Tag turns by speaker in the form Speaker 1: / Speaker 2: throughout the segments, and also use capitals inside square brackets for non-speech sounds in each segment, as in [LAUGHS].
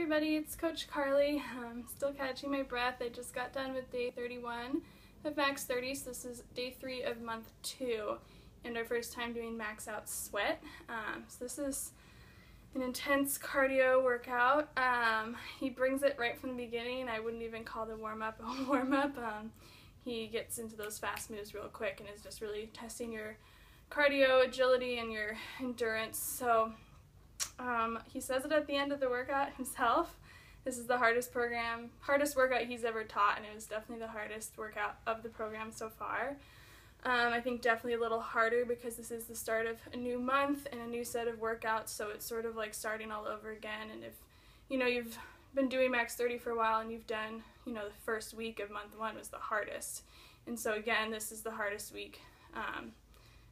Speaker 1: everybody, it's Coach Carly. I'm still catching my breath. I just got done with day 31 of Max 30, so this is day three of month two, and our first time doing max out sweat. Um, so this is an intense cardio workout. Um, he brings it right from the beginning. I wouldn't even call the warm up a [LAUGHS] warm up. Um, he gets into those fast moves real quick and is just really testing your cardio agility and your endurance. So um, he says it at the end of the workout [LAUGHS] himself. This is the hardest program, hardest workout he's ever taught, and it was definitely the hardest workout of the program so far. Um, I think definitely a little harder because this is the start of a new month and a new set of workouts, so it's sort of like starting all over again. And if you know you've been doing max 30 for a while and you've done, you know, the first week of month one was the hardest, and so again, this is the hardest week um,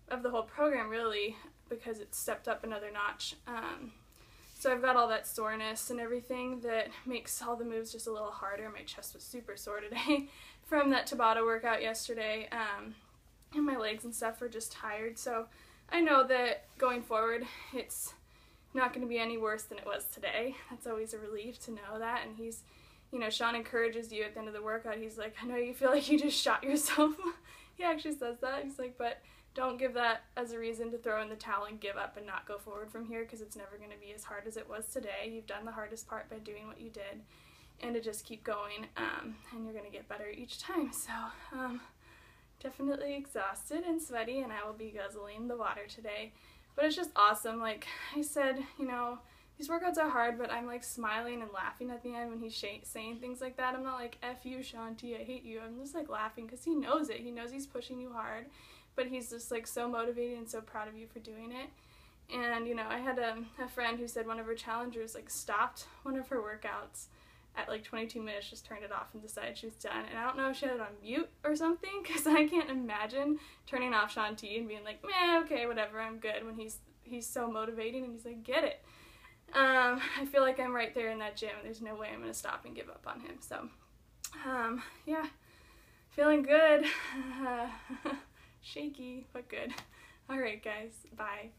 Speaker 1: of the whole program, really, because it's stepped up another notch. Um, so I've got all that soreness and everything that makes all the moves just a little harder. My chest was super sore today [LAUGHS] from that Tabata workout yesterday. Um, and my legs and stuff are just tired. So I know that going forward, it's not going to be any worse than it was today. That's always a relief to know that. And he's, you know, Shaun encourages you at the end of the workout. He's like, I know you feel like you just shot yourself. [LAUGHS] he actually says that. He's like, but don't give that as a reason to throw in the towel and give up and not go forward from here because it's never going to be as hard as it was today. You've done the hardest part by doing what you did and to just keep going um, and you're going to get better each time. So, um, definitely exhausted and sweaty, and I will be guzzling the water today. But it's just awesome. Like I said, you know, these workouts are hard, but I'm like smiling and laughing at the end when he's sh- saying things like that. I'm not like, F you, Shaun T, I hate you. I'm just like laughing because he knows it. He knows he's pushing you hard, but he's just like so motivated and so proud of you for doing it. And, you know, I had a, a friend who said one of her challengers like stopped one of her workouts at like 22 minutes just turned it off and decided she was done. And I don't know if she had it on mute or something because I can't imagine turning off Shaun T and being like, man, okay, whatever, I'm good when he's he's so motivating and he's like, get it. Um, I feel like I'm right there in that gym. There's no way I'm gonna stop and give up on him. So, um, yeah, feeling good. [LAUGHS] shaky, but good. [LAUGHS] All right, guys, bye.